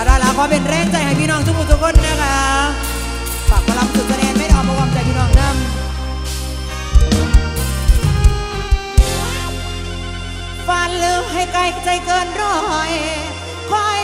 าดาราขอเป็นแรงใจให้พี่น้องทุกคนทุกคนนะคะฝากพลังสุดคะแนนไม่ได้ออกมาความใจพี่น้องนำฝันลืมให้ไกลใจเกินร้อยคอย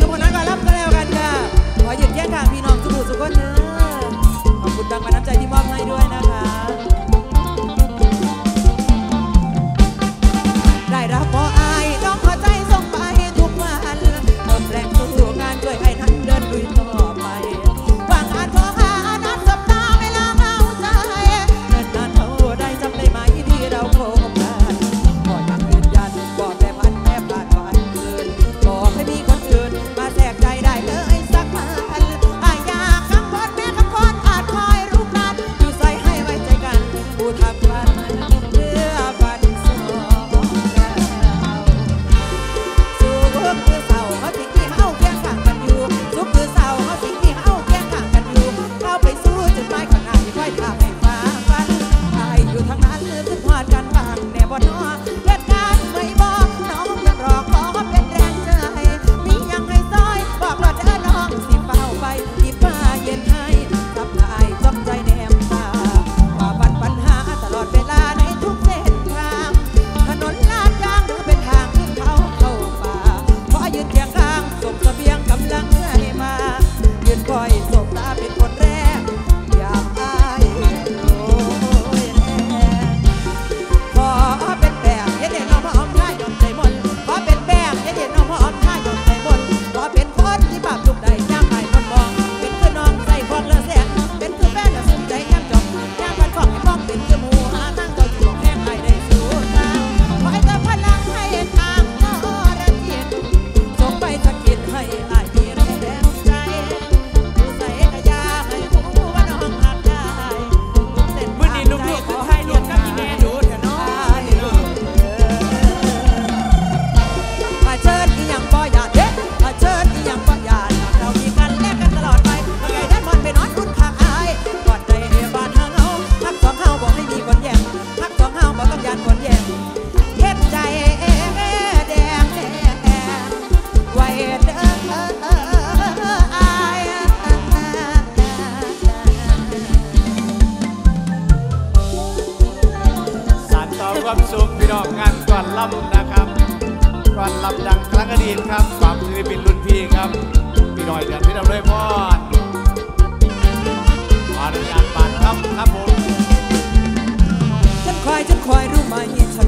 ทุกคนนั้ก็รับก็แล้วกันค่ะขอหยุดแย่งค่งพี่น้องสุขุสุขคนเนอขอบคุณบางมาน้ำใจที่มอบให้ด้วยนะคะ ลำนะครับรอนลำดังครั้งอดีตครับฝากศิลปินรุ่นพี่ครับพี่หน่อยเดือนพี่ดำด้วยพอดอนุญาตบานครับครับผมฉันคอยฉันคอยรู้ไหมฉัน